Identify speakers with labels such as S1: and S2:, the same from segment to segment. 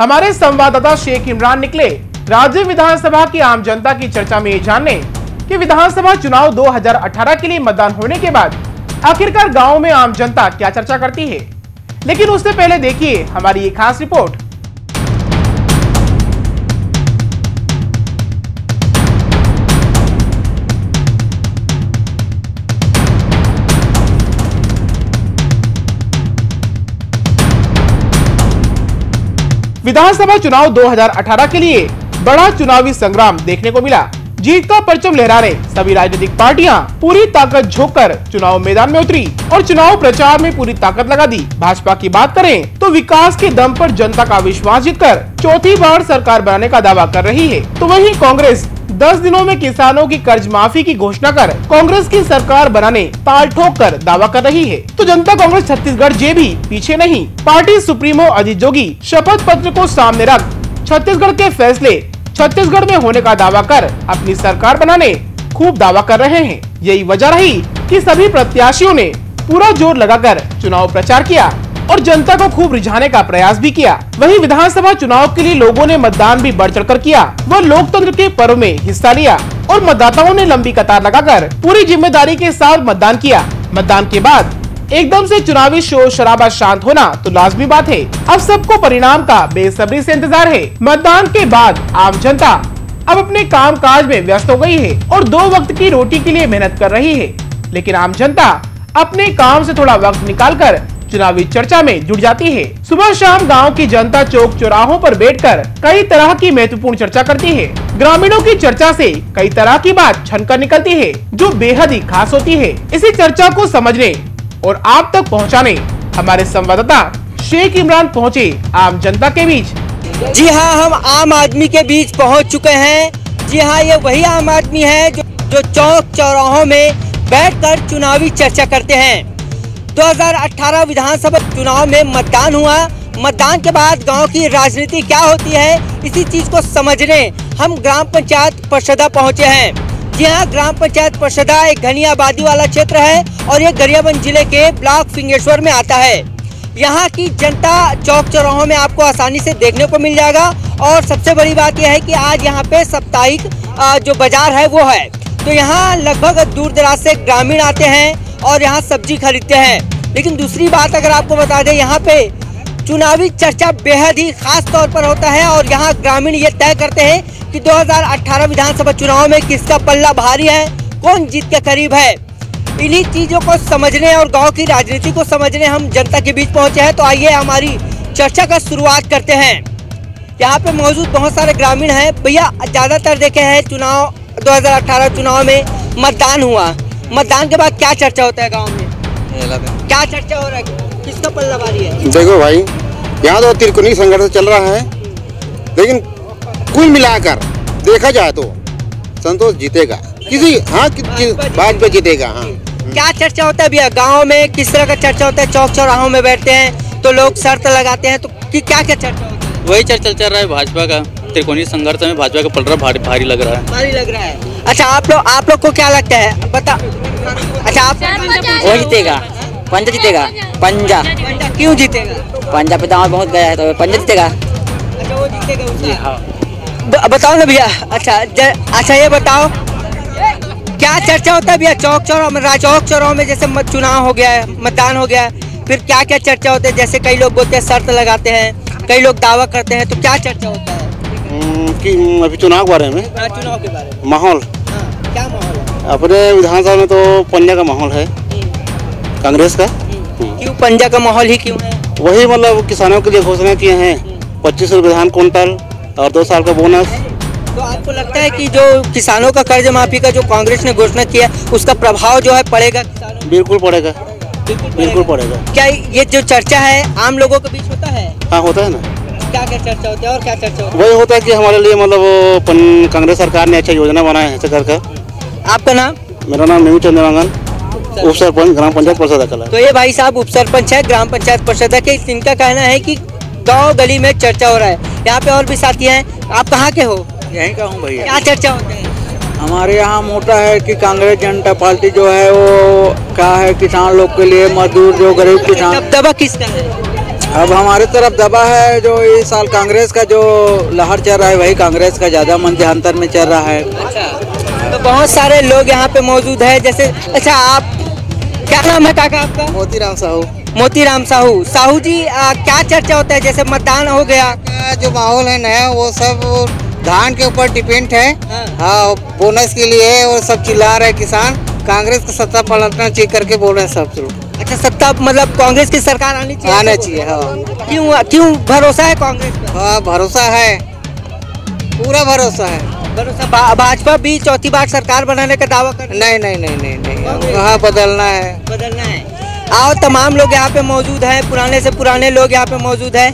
S1: हमारे संवाददाता शेख इमरान निकले। राज्य विधानसभा की आम जनता की चर्चा में ये जानने कि विधानसभा चुनाव 2018 के लिए मतदान होने के बाद आखिरकार गाँव में आम जनता क्या चर्चा करती है? लेकिन उससे पहले देखिए हमारी ये खास रिपोर्ट। विधानसभा चुनाव 2018 के लिए बड़ा चुनावी संग्राम देखने को मिला। जीत का परचम लहरा रहे सभी राजनीतिक पार्टियाँ पूरी ताकत झोंक कर चुनाव मैदान में उतरी और चुनाव प्रचार में पूरी ताकत लगा दी। भाजपा की बात करें तो विकास के दम पर जनता का विश्वास जीतकर चौथी बार सरकार बनाने का दावा कर रही है। तो वहीं कांग्रेस दस दिनों में किसानों की कर्ज माफ़ी की घोषणा कर कांग्रेस की सरकार बनाने ताल ठोक कर दावा कर रही है। तो जनता कांग्रेस, छत्तीसगढ़, जे भी, पीछे नहीं। पार्टी सुप्रीमो अजीत जोगी शपथ पत्र को सामने रख, छत्तीसगढ़ के फैसले छत्तीसगढ़ में होने का दावा कर अपनी सरकार बनाने खूब दावा कर रहे हैं। यही वजह रही कि सभी प्रत्याशियों ने पूरा ज़ोर लगाकर चुनाव प्रचार किया। और जनता को खूब रिझाने का प्रयास भी किया। वहीं विधानसभा चुनाव के लिए लोगों ने मतदान भी बढ़ चढ़कर किया। व लोकतंत्र के पर्व में हिस्सा लिया और मतदाताओं ने लंबी कतार लगाकर पूरी ज़िम्मेदारी के साथ मतदान किया। मतदान के बाद एकदम से चुनावी शोर शराबा शांत होना तो लाजमी बात है। अब सबको परिणाम का बेसब्री से इंतज़ार है। मतदान के बाद आम जनता अब अपने काम काज में व्यस्त हो गई है और दो वक्त की रोटी के लिए मेहनत कर रही है। लेकिन आम जनता अपने काम से थोड़ा वक्त निकालकर चुनावी चर्चा में जुट जाती है। सुबह शाम गाँव की जनता चौक चौराहों पर बैठकर कई तरह की महत्वपूर्ण चर्चा करती है। ग्रामीणों की चर्चा से कई तरह की बात छनकर निकलती है, जो बेहद ही खास होती है। इसी चर्चा को समझने और आप तक पहुँचाने हमारे संवाददाता शेख इमरान पहुँचे आम जनता के बीच।
S2: जी हाँ हम आम आदमी के बीच पहुँच चुके हैं। जी हाँ ये वही आम आदमी है जो जो चौक चौराहों में बैठकर चुनावी चर्चा करते हैं। 2018 विधानसभा चुनाव में मतदान हुआ। मतदान के बाद गाँव की राजनीति क्या होती है, इसी चीज़ को समझने हम ग्राम पंचायत परसदा पहुँचे हैं। जी हाँ ग्राम पंचायत परसदा एक घनी आबादी वाला क्षेत्र है और ये गरियाबंद ज़िले के ब्लॉक फिंगेश्वर में आता है। यहाँ की जनता चौक चौराहों में आपको आसानी से देखने को मिल जाएगा और सबसे बड़ी बात यह है कि आज यहाँ पे साप्ताहिक जो बाज़ार है वो है। तो यहाँ लगभग दूर दराज से ग्रामीण आते हैं। और यहाँ सब्ज़ी खरीदते हैं। लेकिन दूसरी बात अगर आपको बता दें, यहाँ पे चुनावी चर्चा बेहद ही खास तौर पर होता है और यहाँ ग्रामीण ये तय करते हैं कि 2018 विधानसभा चुनाव में किसका पल्ला भारी है, कौन जीत के करीब है। इन्हीं चीज़ों को समझने और गाँव की राजनीति को समझने हम जनता के बीच पहुँचे हैं तो आइए हमारी चर्चा का शुरुआत करते हैं। यहाँ पे मौजूद बहुत सारे ग्रामीण हैं। भैया, ज़्यादातर देखे हैं चुनाव 2018 चुनाव में मतदान हुआ। मतदान के बाद क्या चर्चा होता है गाँव में? क्या चर्चा हो रहा है? किसका पल्ला भारी है?
S3: देखो भाई यहाँ तो तिरकुनी संघर्ष चल रहा है लेकिन कुल मिलाकर देखा जाए तो संतोष जीतेगा। किसी हाँ भाजपा जीतेगा हाँ।
S2: क्या चर्चा होता है भैया? गाँव में किस तरह का चर्चा होता है? चौक चौराहों में बैठते हैं तो लोग शर्त लगाते हैं तो कि क्या क्या चर्चा होता है?
S4: वही चर्चा चल रहा है भाजपा का। त्रिकोणीय संघर्ष में भाजपा का पलड़ा भारी भारी लग रहा है।
S2: भारी लग रहा है। अच्छा आप लोग आप लोग को क्या लगता है? बता। अच्छा आप
S5: वो जीतेगा। पंजा जीतेगा। पंजा
S2: क्यों जीतेगा?
S5: पंजा पे दाम बहुत गया है तो पंजा जीतेगा।
S2: अच्छा वो जीतेगा हाँ। बताओ ना भैया। अच्छा अच्छा ये बताओ। क्या चर्चा होता है भैया चौक चौराह में? चौक चौराहों में जैसे चुनाव हो गया है मतदान हो गया है फिर क्या क्या चर्चा होता है? जैसे कई लोग बोलते हैं शर्त लगाते हैं कई लोग दावा करते हैं तो क्या चर्चा होता है?
S3: कि अभी चुनाव के बारे में?
S2: चुनाव के बारे में।
S3: माहौल।
S2: हाँ, क्या माहौल है?
S3: अपने विधानसभा में तो पंजा का माहौल है। कांग्रेस का?
S2: क्यों पंजा का माहौल ही क्यों है?
S3: वही मतलब किसानों के लिए घोषणा किए हैं। पच्चीस रुपये धान कुंटल और दो साल का बोनस।
S2: तो आपको लगता है कि जो किसानों का कर्ज माफ़ी का जो कांग्रेस ने घोषणा किया उसका प्रभाव जो है पड़ेगा
S3: बिल्कुल पड़ेगा। बिल्कुल पड़ेगा।
S2: क्या ये जो चर्चा है आम लोगों के बीच होता है?
S3: हाँ होता है ना।
S2: क्या क्या चर्चा होती है और क्या चर्चा होती
S3: है? वही होता है कि हमारे लिए मतलब कांग्रेस सरकार ने अच्छा योजना बनाया है सरकार का।
S2: आपका नाम?
S3: मेरा नाम नेमी चंद्रमंगन उप सरपंच ग्राम पंचायत परिषद कला।
S2: तो ये भाई साहब उप सरपंच है ग्राम पंचायत परिषद के इनका कहना है कि गाँव गली में चर्चा हो रहा है। यहाँ पे और भी साथी हैं। आप कहाँ के हो?
S6: यहीं का हूँ भैया।
S2: क्या चर्चा होते हैं?
S6: हमारे यहाँ मोटा है कि कांग्रेस जनता पार्टी जो है वो क्या है किसान लोग के लिए मजदूर जो गरीब किसान।
S2: दबदबा किसका है?
S6: अब हमारे तरफ़ दबा है जो इस साल कांग्रेस का जो लहर चल रहा है वही कांग्रेस का ज़्यादा मध्यांतर में चल रहा है।
S2: अच्छा तो बहुत सारे लोग यहाँ पे मौजूद है जैसे अच्छा आप क्या नाम है काका आपका?
S3: मोतीराम साहू।
S2: मोतीराम साहू। साहू जी आ, क्या चर्चा होता है जैसे मतदान हो गया?
S7: जो माहौल है नया वो सब धान के ऊपर डिपेंड है।
S2: हाँ।
S7: हाँ बोनस के लिए और सब चिल्ला रहे किसान। कांग्रेस का सत्ता पलटना चाहिए करके बोल रहे हैं सब लोग।
S2: अच्छा सत्ता मतलब कांग्रेस की सरकार आनी चाहिए?
S7: आना चाहिए हाँ।
S2: क्यों क्यों भरोसा है कांग्रेस पे?
S7: हाँ भरोसा है। पूरा भरोसा है।
S2: भरोसा भाजपा भी चौथी बार सरकार बनाने का दावा कर
S7: नहीं नहीं नहीं नहीं नहीं। हाँ बदलना है।
S2: बदलना है। आओ तमाम लोग यहाँ पे मौजूद हैं पुराने से पुराने लोग यहाँ पे मौजूद हैं।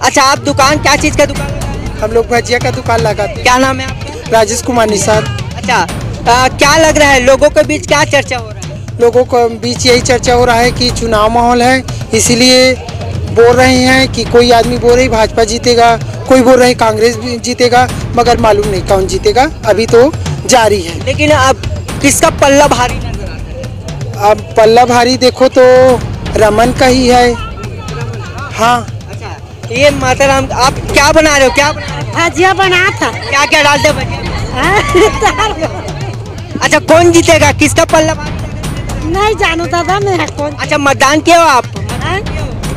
S2: अच्छा आप दुकान क्या चीज़ का दुकान हैं?
S8: हम लोग भजिया का दुकान लगाते
S2: क्या नाम है आपका?
S8: राजेश कुमार निषाद।
S2: अच्छा आ, क्या लग रहा है लोगों के बीच क्या चर्चा हो रहा है?
S8: लोगों को बीच यही चर्चा हो रहा है कि चुनाव माहौल है इसीलिए बोल रहे हैं कि कोई आदमी बोल रही भाजपा जीतेगा कोई बोल रहे कांग्रेस भी जीतेगा मगर मालूम नहीं कौन जीतेगा अभी तो जारी है।
S2: लेकिन अब किसका पल्ला भारी नज़र आ रहा है?
S8: अब पल्ला भारी देखो तो रमन का ही है। हाँ।
S2: अच्छा ये माता राम आप क्या बना रहे हो क्या बना
S9: भजिया बना था।
S2: क्या क्या डालते हो भजिया अच्छा कौन जीतेगा किसका पल्ला भारी?
S9: नहीं जानू दादा मैं कौन?
S2: अच्छा मतदान किया हो आप?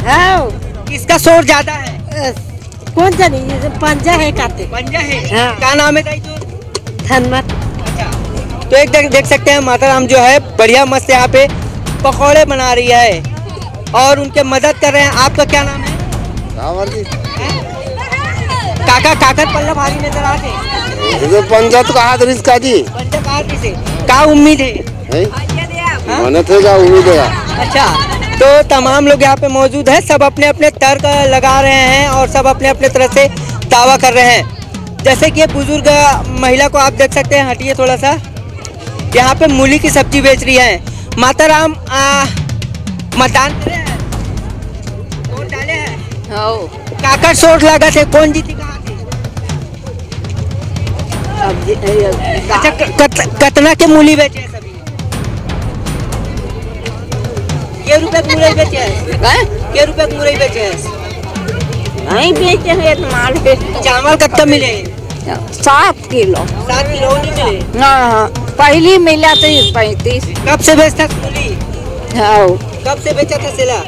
S9: हाँ।
S2: किसका शोर ज़्यादा है?
S9: कौन जानी? ये पंजा है काते।
S2: पंजा है?
S9: हाँ।
S2: क्या नाम है तो
S9: धनमत।
S2: तो एक देख, देख सकते हैं माता राम जो है बढ़िया मस्त यहाँ पे पकौड़े बना रही है और उनके मदद कर रहे हैं। आपका क्या नाम है? काका काका पल्ला भारी नज़र आ गए
S3: पंजा तो कहा जी।
S2: से उम्मीद है?
S3: मैंने थे क्या उम्मीद है।
S2: अच्छा तो तमाम लोग यहाँ पे मौजूद हैं सब अपने अपने तर्क लगा रहे हैं और सब अपने अपने तरह से दावा कर रहे हैं। जैसे कि बुज़ुर्ग महिला को आप देख सकते हैं हटिए थोड़ा सा। यहाँ पे मूली की सब्ज़ी बेच रही है। माता राम आ, मतदान वोट डाले हैं। काकर शोर लगा थे कौन जीती अच्छा कतना के मूली बेचे के रुपए के मुरई बेचे हैं? के रुपए के मुरई बेचे हैं?
S9: नहीं बेचे हैं तो माल
S2: चावल कब तक मिले?
S9: सात किलो।
S2: सात किलो नहीं मिले?
S9: हाँ पहली मिला तो पैंतीस।
S2: कब से बेचता मूली
S9: हाँ।
S2: कब से बेचा था सिला?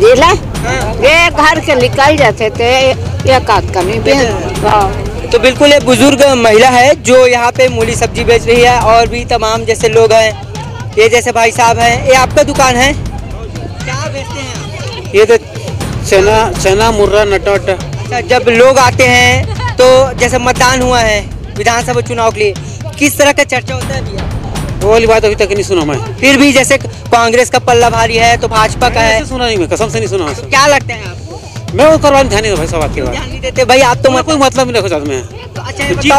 S9: जिला?
S2: हाँ।
S9: ये घर के निकल जाते थे एक आध कमी भी हाँ।
S2: तो बिल्कुल एक बुज़ुर्ग महिला है जो यहाँ पे मूली सब्ज़ी बेच रही है और भी तमाम जैसे लोग हैं ये जैसे भाई साहब हैं ये आपका दुकान है? बेचते हैं
S6: ये तो चना चना मुर्रा नटट।
S2: अच्छा जब लोग आते हैं तो जैसे मतदान हुआ है विधानसभा चुनाव के लिए किस तरह का चर्चा होता है भैया?
S6: वो वाली बात अभी तक नहीं सुना मैं।
S2: फिर भी जैसे कांग्रेस का पल्ला भारी है तो भाजपा का है।
S6: सुना नहीं मैं कसम से नहीं सुना मैं
S2: क्या लगता है आपको?
S6: मैं वो करवा ध्यान नहीं भाई सब बात के बाद
S2: नहीं देते भाई आप तो मैं
S6: कोई मतलब नहीं रखो साथ में।
S2: तो अच्छा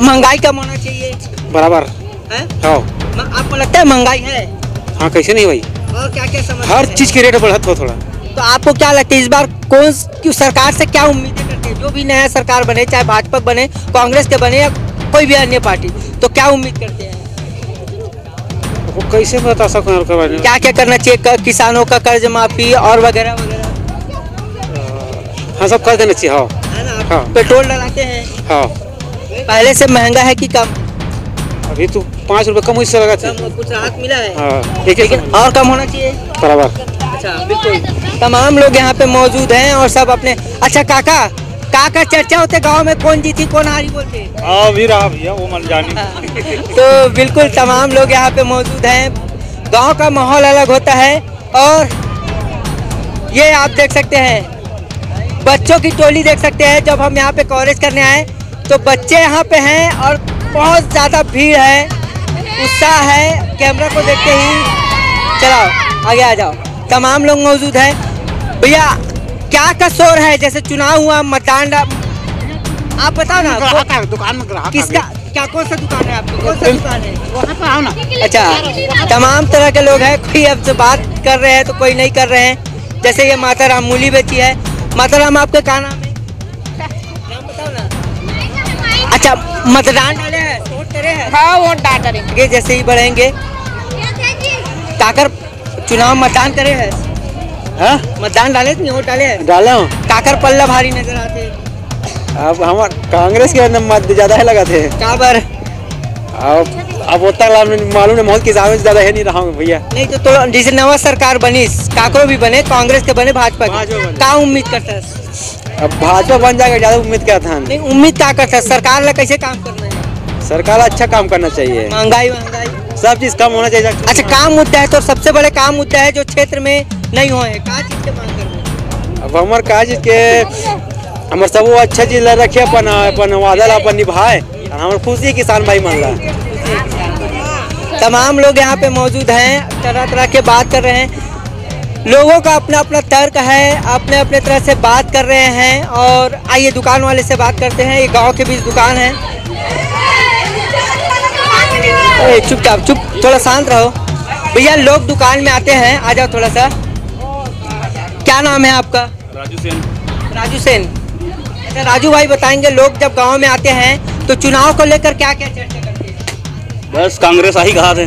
S2: महँगाई कम होना चाहिए।
S6: बराबर।
S2: हाँ? आपको लगता है महँगाई है?
S6: हाँ कैसे नहीं भाई?
S2: और क्या क्या समस्या
S6: हर चीज़ के रेट बढ़त हो थोड़ा।
S2: तो आपको क्या लगता है इस बार कौन सरकार से क्या उम्मीदें करते हैं? जो भी नया सरकार बने चाहे भाजपा बने कांग्रेस के बने या कोई भी अन्य पार्टी तो क्या उम्मीद करते हैं?
S6: वो कैसे बता सकूँ यार करवाने
S2: क्या क्या करना चाहिए? किसानों का कर्ज माफ़ी और वगैरह वगैरह।
S6: हाँ सब कर देना चाहिए हाँ।
S2: हाँ। पेट्रोल डलाते हैं।
S6: हाँ।
S2: पहले से महँगा है कि कम?
S6: अभी तो पाँच रुपये कम उससे लगा थे।
S2: कुछ राहत मिला है?
S6: हाँ
S2: और कम होना चाहिए?
S6: बराबर।
S2: अच्छा बिल्कुल। तमाम लोग यहाँ पे मौजूद हैं और सब अपने अच्छा काका काका चर्चा होते गाँव में कौन जीती कौन हारी बोलते?
S10: हाँ भी रहा भैया वो मन जानी।
S2: तो बिल्कुल तमाम लोग यहाँ पे मौजूद हैं। गाँव का माहौल अलग होता है और ये आप देख सकते हैं बच्चों की टोली देख सकते हैं। जब हम यहाँ पे कवरेज करने आए तो बच्चे यहाँ पे हैं और बहुत ज़्यादा भीड़ है। उत्साह है कैमरा को देखते ही। चलाओ आगे आ जाओ। तमाम लोग मौजूद हैं। भैया क्या का शोर है? जैसे चुनाव हुआ मतदान आप बताओ ना को-
S6: दुकान में ग्राहक
S2: किसका क्या कौन सा दुकान है आपका? कौन सा दुकान है?
S6: वहाँ पे आओ ना
S2: अच्छा तमाम तरह के लोग हैं। कोई अब से बात कर रहे हैं तो कोई नहीं कर रहे हैं। जैसे ये माता राम मूली बेची है। माता राम आपका क्या नाम है? नाम बताओ ना। अच्छा मतदान डाले हैं। वोट हाँ
S9: वोट डाल रही
S2: जैसे ही बढ़ेंगे। काकर चुनाव मतदान करे हैं।
S6: हाँ?
S2: मतदान डाले थे वोट डाले है।
S6: डाला हूँ।
S2: काकर पल्ला भारी नज़र आते
S6: अब हमार कांग्रेस के न- मत ज़्यादा है लगा थे
S2: कहाँ पर?
S6: अब अब उतना लाभ नहीं- मालूम है बहुत किसानों से ज़्यादा है नहीं रहा हूँ भैया।
S2: नहीं तो, तो जैसे नवा सरकार बनी काकरो भी बने कांग्रेस के बने भाजपा के।
S6: बने।
S2: का उम्मीद करता है?
S6: अब भाजपा बन जाएगा ज़्यादा उम्मीद क्या था
S2: नहीं उम्मीद क्या करता है? सरकार ला कैसे काम करना है
S6: सरकार अच्छा काम करना चाहिए।
S2: महँगाई महँगाई।
S6: सब चीज़ कम होना चाहिए।
S2: अच्छा काम मुद्दा है तो सबसे बड़े काम मुद्दा है जो क्षेत्र में नहीं हुए हैं क्या चीज़ के मांग कर
S6: अब हमार का चीज़ के हमार सब वो अच्छा चीज़ रखे अपन अपन वादा ला अपन निभाए हमार खुशी किसान भाई मन ला।
S2: तमाम लोग यहाँ पे मौजूद हैं तरह तरह के बात कर रहे हैं। लोगों का अपना अपना तर्क है अपने अपने तरह से बात कर रहे हैं और आइए दुकान वाले से बात करते हैं ये गाँव के बीच दुकान है। ए, चुपचाप चुप थोड़ा शांत रहो। भैया लोग दुकान में आते हैं। आ जाओ थोड़ा सा। क्या नाम है आपका?
S4: राजू सेन।
S2: राजू सेन। अच्छा राजू भाई बताएँगे लोग जब गाँव में आते हैं तो चुनाव को लेकर क्या क्या चर्चा करते हैं?
S4: बस कांग्रेस आई कहा थे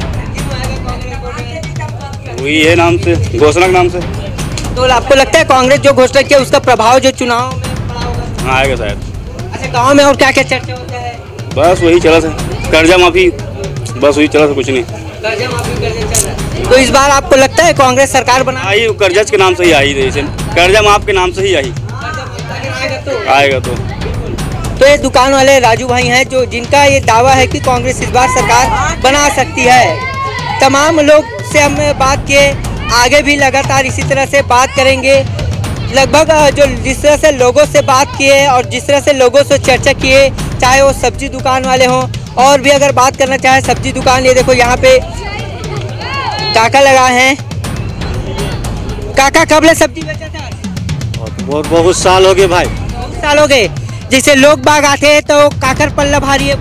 S4: वही है नाम से घोषणा के नाम से।
S2: तो आपको लगता है कांग्रेस जो घोषणा किया उसका प्रभाव जो चुनाव में
S4: हाँ आएगा शायद।
S2: अच्छा गाँव में और क्या क्या चर्चा होता है?
S4: बस वही चला था कर्जा माफ़ी। बस वही चला था कुछ नहीं।
S2: कर्जा माफ़ी कर्जा चल रहा है तो इस बार आपको लगता है कांग्रेस सरकार बना?
S4: आई कर्जज के नाम से ही आई जैसे कर्जा माफ़ के नाम से ही आई। आएगा तो।
S2: तो ये दुकान वाले राजू भाई हैं जो जिनका ये दावा है कि कांग्रेस इस बार सरकार बना सकती है। तमाम लोग से हम बात किए आगे भी लगातार इसी तरह से बात करेंगे। लगभग जो जिस तरह से लोगों से बात किए और जिस तरह से लोगों से चर्चा किए चाहे वो सब्ज़ी दुकान वाले हों और भी अगर बात करना चाहे सब्ज़ी दुकान ये देखो यहाँ पे काका लगा है। काका कब ले सब्ज़ी बेचा था?
S6: बहुत बहुत साल हो गए भाई।
S2: बहुत साल हो गए। जैसे लोग बाग आते हैं तो काकर पल्ला भारी है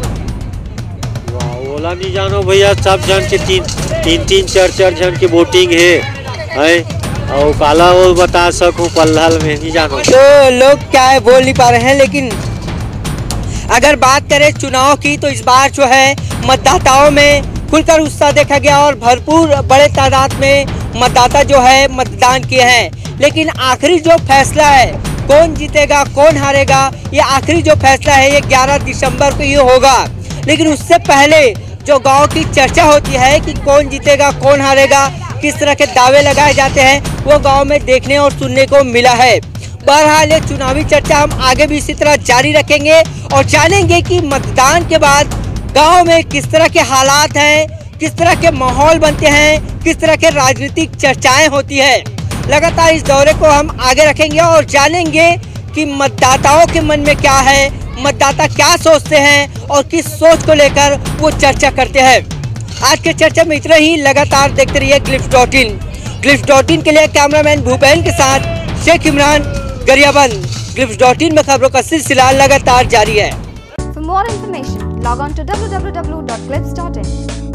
S6: ओला नहीं जानो भैया सब जन के तीन तीन तीन चार चार जन की बोटिंग है। है? और काला वो बता सकूँ पल्ला में नहीं जानो।
S2: तो लोग क्या है बोल नहीं पा रहे हैं लेकिन अगर बात करें चुनाव की तो इस बार जो है मतदाताओं में खुलकर उत्साह देखा गया और भरपूर बड़े तादाद में मतदाता जो है मतदान किए हैं। लेकिन आखिरी जो फैसला है, कौन जीतेगा, कौन हारेगा, ये आखिरी जो फैसला है, ये 11 दिसंबर को ये होगा। लेकिन उससे पहले जो गाँव की चर्चा होती है कि कौन जीतेगा, कौन हारेगा, किस तरह के दावे लगाए जाते हैं, वो गाँव में देखने और सुनने को मिला है। बहरहाल ये चुनावी चर्चा हम आगे भी इसी तरह जारी रखेंगे और जानेंगे कि मतदान के बाद गाँव में किस तरह के हालात हैं, किस तरह के माहौल बनते हैं, किस तरह के राजनीतिक चर्चाएँ होती है। लगातार इस दौरे को हम आगे रखेंगे और जानेंगे कि मतदाताओं के मन में क्या है, मतदाता क्या सोचते हैं और किस सोच को लेकर वो चर्चा करते हैं। आज के चर्चा में इतना ही, लगातार देखते रहिए ग्लिफ्ट डॉट इन। ग्लिफ्ट डॉट इन के लिए कैमरामैन भूपेन के साथ शेख इमरान। गरियाबंद ग्लिफ्ट डॉट इन में खबरों का सिलसिला लगातार जारी है
S11: For more information, log on to www.clips.in.